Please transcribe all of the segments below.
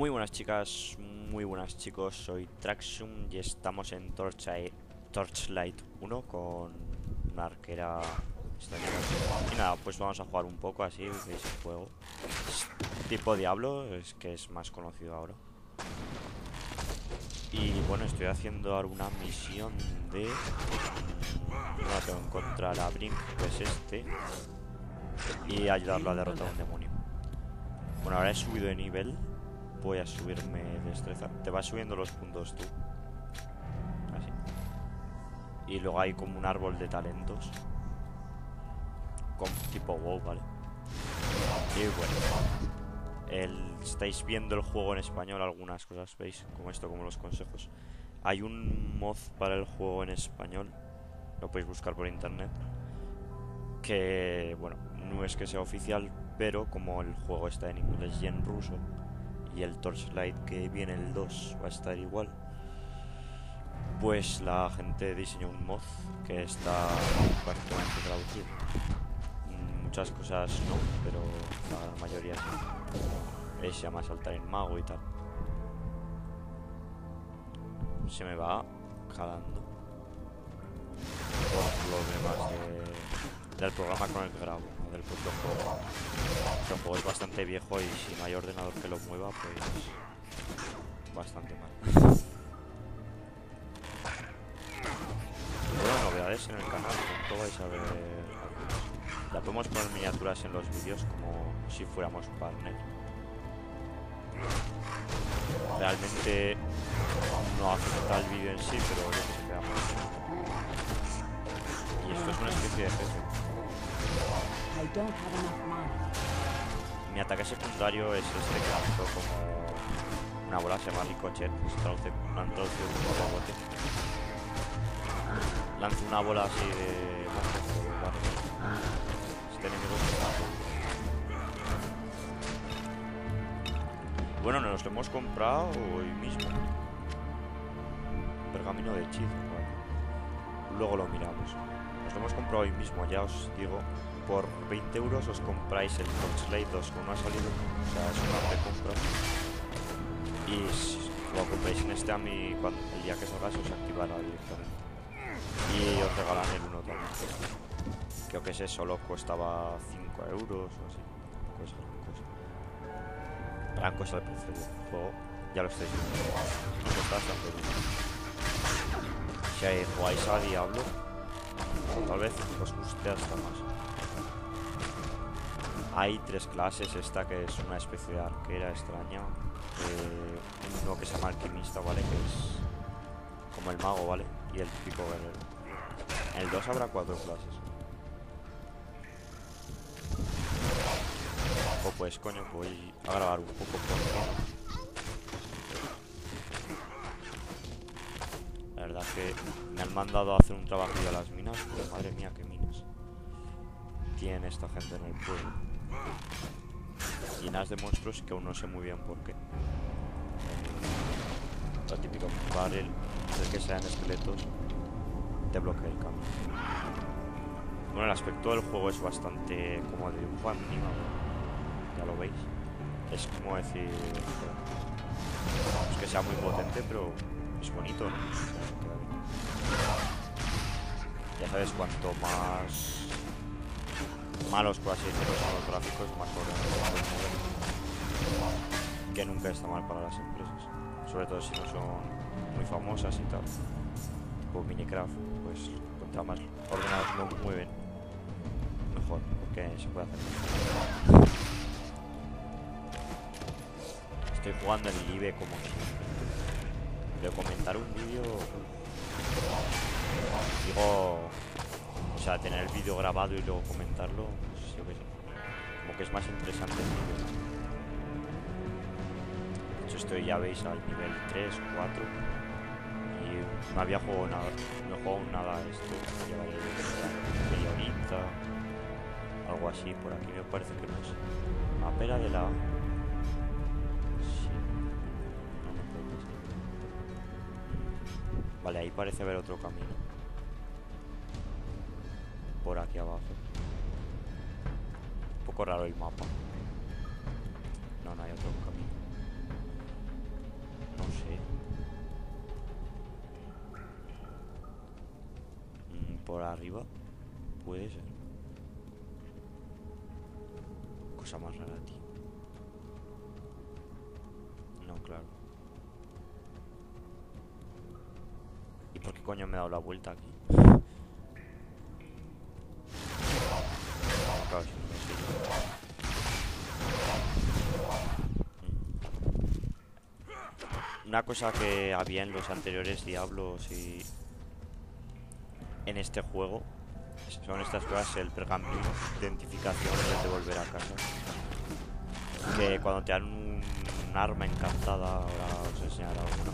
Muy buenas chicas, muy buenas chicos, soy Traxum y estamos en Torchlight, Torchlight 1 con una arquera Y nada, pues vamos a jugar un poco así, veis el juego. tipo Diablo, es que es más conocido ahora. Y bueno, estoy haciendo ahora una misión de... No tengo que encontrar a Brink, que es este. Y ayudarlo a derrotar a un demonio. Bueno, ahora he subido de nivel voy a subirme destreza. Te vas subiendo los puntos tú. Así. Y luego hay como un árbol de talentos. Con tipo WoW, ¿vale? Y bueno. estáis viendo el juego en español, algunas cosas, ¿veis? Como esto, como los consejos. Hay un mod para el juego en español. Lo podéis buscar por internet. Que, bueno, no es que sea oficial, pero como el juego está en inglés y en ruso, y el Torchlight que viene el 2 va a estar igual, pues la gente diseñó un mod que está prácticamente traducido. Mm, muchas cosas no, pero la mayoría sí. se llama saltar en mago y tal. Se me va jalando por lo demás del programa con el que grabo propio juego. El juego es bastante viejo y si no hay ordenador que lo mueva, pues bastante mal. Bueno, novedades en el canal, pronto vais a ver. Ya podemos poner miniaturas en los vídeos como si fuéramos partner. Realmente no afecta el vídeo en sí, pero lo que se. Y esto es una especie de jefe. Mi ataque secundario es este que lanzo como una bola, se llama Ricochet, se traduce. Lanzo una bola así de... Este enemigo Bueno, nos lo hemos comprado hoy mismo. Pergamino de hechizo, Luego lo miramos. Nos lo hemos comprado hoy mismo, ya os digo por 20 euros os compráis el Torchlight 2 como no ha salido, o sea, es una precompra. Y lo compráis en este a mí, el día que salga se os activará directamente. Y os regalan el 1 también. Creo que ese solo costaba 5 euros o así. Gran cosa. Gran cosa el precio del juego, ya lo estáis viendo. Está bastante. Si jugáis a Diablo, tal vez os guste hasta más. Hay tres clases, esta que es una especie de arquera extraña, eh, uno que se llama alquimista, ¿vale? Que es como el mago, ¿vale? Y el típico guerrero. En el 2 habrá cuatro clases. O pues coño, voy a grabar un poco por La verdad es que me han mandado a hacer un trabajo a las minas, pero madre mía, qué minas tiene esta gente en el pueblo llenas de monstruos que aún no sé muy bien por qué. Lo típico, barrel, el que sean esqueletos, te bloquea el campo. Bueno, el aspecto del juego es bastante como de un fan animado. Ya lo veis. Es como decir... es que sea muy potente, pero es bonito, Ya sabes, cuanto más malos, por así decirlo, son los gráficos, más que nunca está mal para las empresas. Sobre todo si no son muy famosas y tal. Tipo Minecraft, pues contra más ordenados lo mueven, mejor, porque se puede hacer. Estoy jugando en el IBE como que... De comentar un vídeo... Digo, o sea, tener el vídeo grabado y luego comentarlo, yo qué sé. Como que es más interesante el vídeo. De hecho, estoy, ya veis, al nivel 3, 4. Y no había jugado nada. No he jugado nada esto. Lleva media horita. Algo así. Por aquí me parece que no es. Mapera de la... Vale, ahí parece haber otro camino por aquí abajo poco raro el mapa. No, no hay otro camino. No sé. Mm, por arriba. Puede ser. Cosa más rara, tío. No, claro. ¿Y por qué coño me he dado la vuelta aquí? Claro, sí. Una cosa que había en los anteriores Diablos y en este juego son estas cosas, el pergamino de identificación de volver a casa. Que cuando te dan un, arma encantada, ahora os enseñaré uno,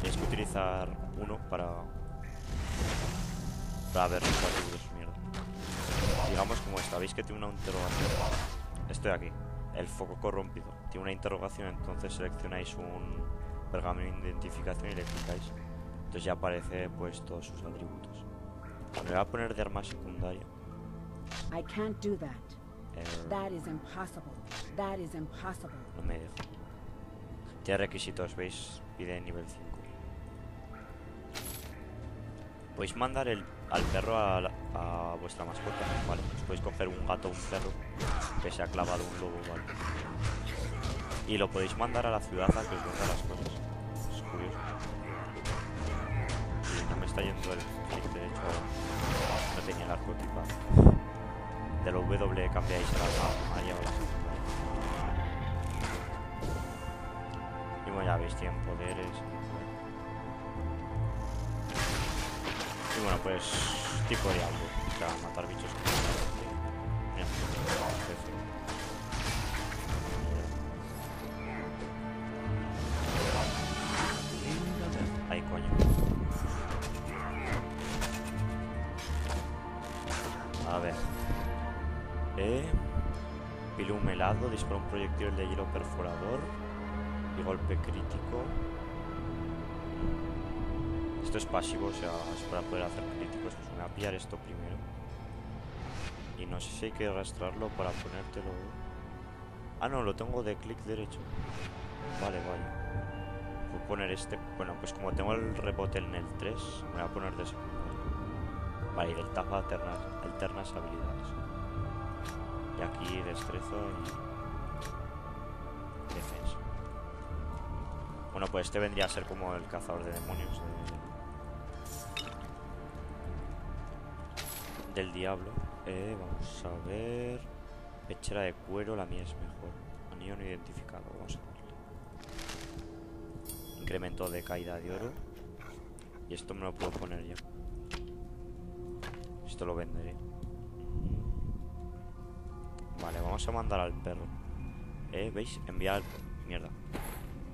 tienes que utilizar uno para para ver los atributos mierda. Digamos como esta, veis que tiene una interrogación. Estoy aquí, el foco corrompido. Tiene una interrogación, entonces seleccionáis un pergamino de identificación y le clicáis. Entonces ya aparece pues todos sus atributos. Me voy a poner de arma secundaria. I can't do that. Eh, That is impossible. That is impossible. no me deja. Tiene requisitos, veis, pide nivel 5. Podéis mandar el, al perro a, la- a vuestra mascota, ¿vale? Os podéis coger un gato o un perro que se ha clavado un lobo, ¿vale? Y lo podéis mandar a la ciudad a que os venda las cosas. Es curioso. No me está yendo el clic derecho. No tenía el arco equipado. De lo W cambiáis a la la secundaria. Y bueno, ya veis, tienen poderes. Y bueno, pues tipo diablo. O sea, matar bichos Pilum helado, dispara un proyectil de hielo perforador. Y golpe crítico. Esto es pasivo, o sea, es para poder hacer críticos. Pues me voy a pillar esto primero. Y no sé si hay que arrastrarlo para ponértelo. Ah, no, lo tengo de clic derecho. Vale, vale. Voy a poner este. Bueno, pues como tengo el rebote en el 3, me voy a poner de secundario. Vale, y del tap alternas, alternas habilidades. Y aquí destreza y. defensa. Bueno, pues este vendría a ser como el cazador de demonios de- del diablo. Eh, vamos a ver. Pechera de cuero, la mía es mejor. Anillo no identificado, vamos a verlo. Incremento de caída de oro. Y esto me lo puedo poner ya. Esto lo venderé. Vale, vamos a mandar al perro. Eh, ¿veis? Enviar... Mierda.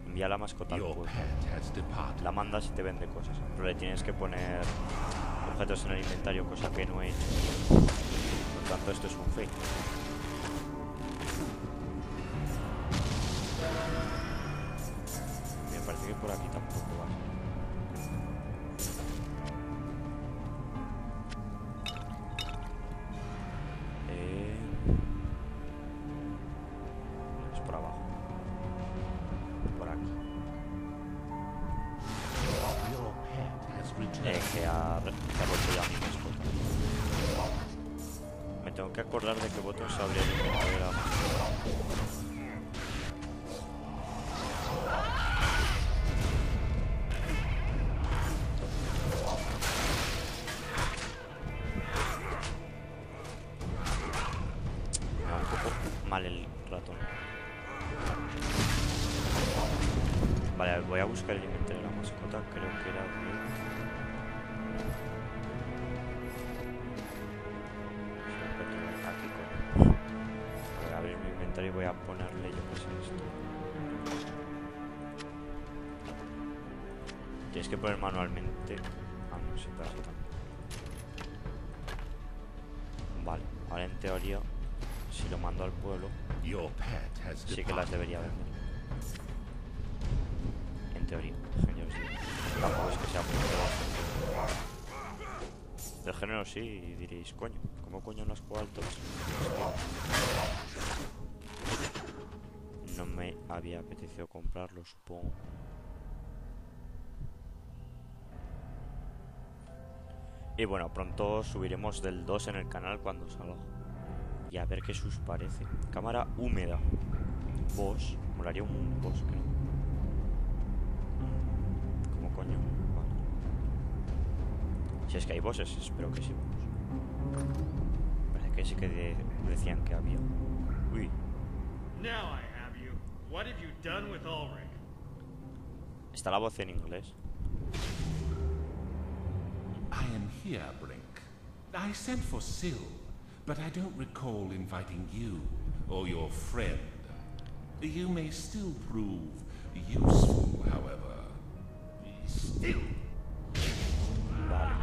Envía la mascota al pueblo. La mandas y te vende cosas. Pero le tienes que poner objetos en el inventario, cosa que no he hecho. Por tanto, esto es un fake. Me parece que por aquí tampoco va. Acordar de qué botones habría que mover a mascota. Me va un poco mal el ratón. Vale, voy a buscar el inventario de la mascota. Creo que era y voy a ponerle yo que sé esto. Tienes que poner manualmente. Ah, no, sí, pero está. Vale, ahora en teoría, si lo mando al pueblo, sí que las debería vender. En teoría, yo digo. Tampoco es que sea muy. Del género sí, y diréis, coño, ¿cómo coño no has jugado al había apetecido comprarlo, supongo. Y bueno, pronto subiremos del 2 en el canal cuando salga. Y a ver qué sus parece. Cámara húmeda. Boss. Molaría un boss, creo. ¿Cómo coño? Si es que hay bosses, espero que sí. Parece que sí que de- decían que había. Uy, Now I. What have you done with Ulrich? está la voz en inglés. I am here, Brink. I sent for Syl, but I don't recall inviting you or your friend. You may still prove useful, however. Still. Vale.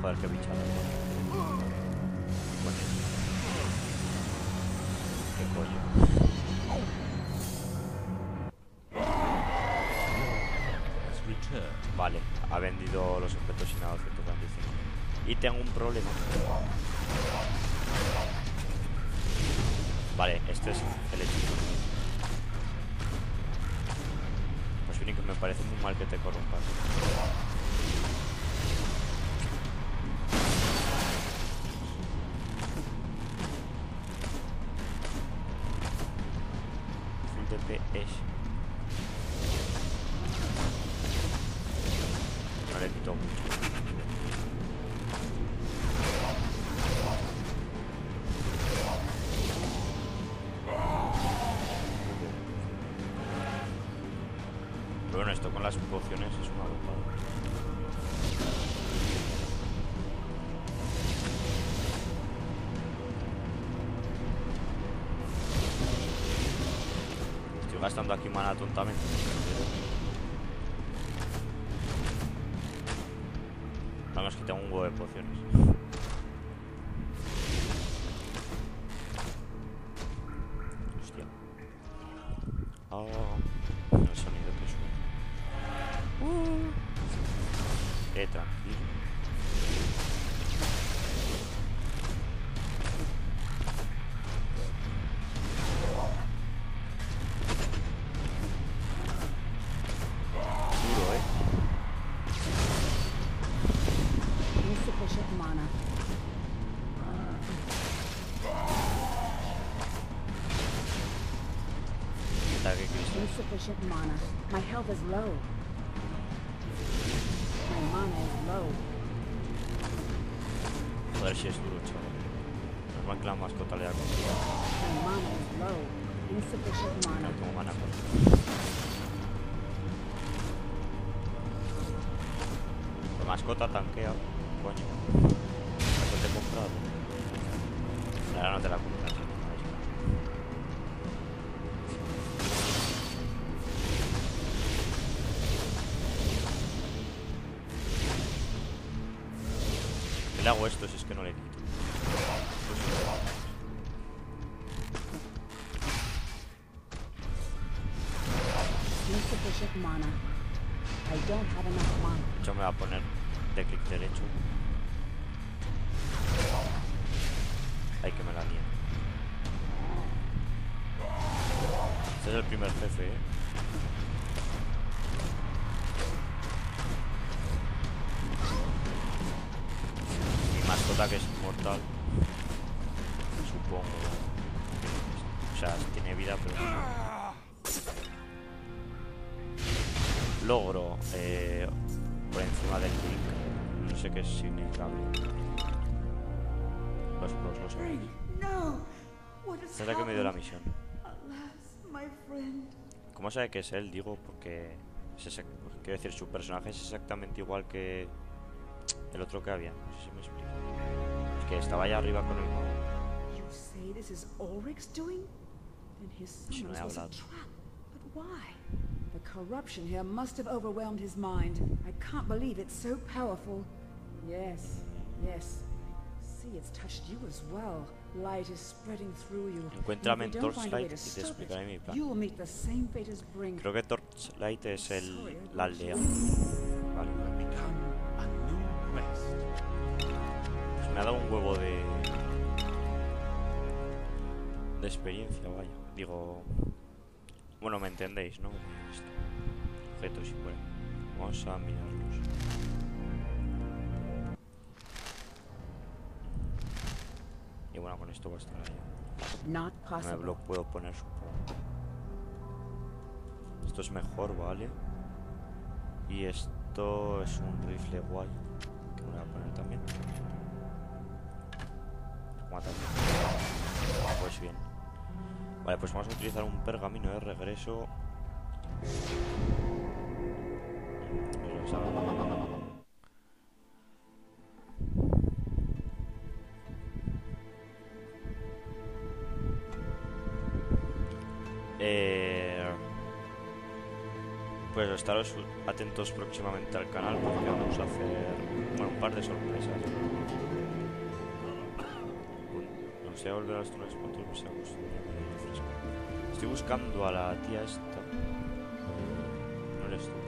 Joder, qué bichada. Y tengo un problema. Vale, este es el hechizo. Pues que me parece muy mal que te corrompas. Pociones es una locura. Estoy gastando aquí mana tontamente. Vamos que tengo un huevo de pociones. Hostia. Oh, Insufficient mana. My health is low. My mana is low. Joder, si es duro, chaval. Normal que la mascota le da contigo. My mana is low. Insufficient No mana. tengo mana con La mascota tanquea. Coño. ¿Cuánto te he comprado? Ahora no te la compras. ¿Qué le hago esto si es que no le quito? Pues. Yo me voy a poner de clic derecho. Mi mascota que es inmortal. Supongo. O sea, tiene vida, pero... Logro eh, por encima del link. No sé qué significa. Los pros, los Esta es la que me dio la misión. ¿Cómo sabe que es él? Digo, porque... Quiero decir, su personaje es exactamente igual que el otro que había. No sé si me explico. Que estaba allá arriba con el mago. You say this is Ulrich's doing? Then his Sí, no he summons was a hablado. trap. But why? The corruption here must have overwhelmed his mind. I can't believe it's so powerful. Yes, yes. See, it's touched you as well. Light is spreading through you. Encuéntrame en Torchlight to y te explicaré mi plan. Creo que Torchlight es el, la aldea. ha dado un huevo de... Experiencia, vaya. Digo... Bueno, me entendéis, ¿no? Objetos y bueno. Vamos a mirarlos. Y bueno, con esto bastará ya. No lo puedo poner, supongo. Esto es mejor, ¿vale? Y esto es un rifle guay. Que voy a poner también. Toma también. Ah, Pues bien. Vale, pues vamos a utilizar un pergamino de regreso. Eh, pues estaros atentos próximamente al canal porque vamos a hacer bueno, un par de sorpresas. Estoy buscando a la tía esta. No eres tú.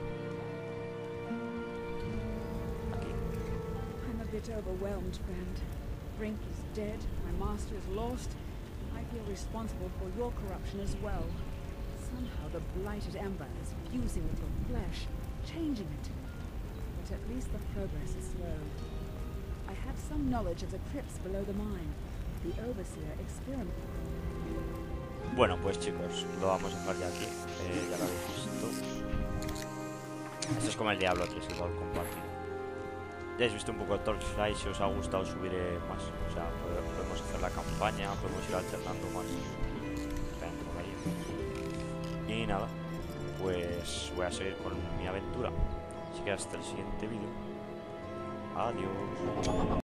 Aquí. I'm a bit overwhelmed, friend. Brink is dead, my master is lost. I feel responsible for your corruption as well. Somehow the blighted ember is fusing with your flesh, changing it. But at least the progress is slow. I have some knowledge of the crypts below the mine. Bueno, pues chicos, lo vamos a dejar ya aquí. Eh, ya lo habéis visto. Esto es como el Diablo 3, el baúl compartido. Ya habéis visto un poco Torchlight, si os ha gustado subiré más. O sea, pode- podemos hacer la campaña, podemos ir alternando más. Y nada, pues voy a seguir con mi aventura. Así que hasta el siguiente vídeo. Adiós.